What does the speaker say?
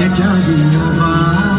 ရကြည်ရောပါ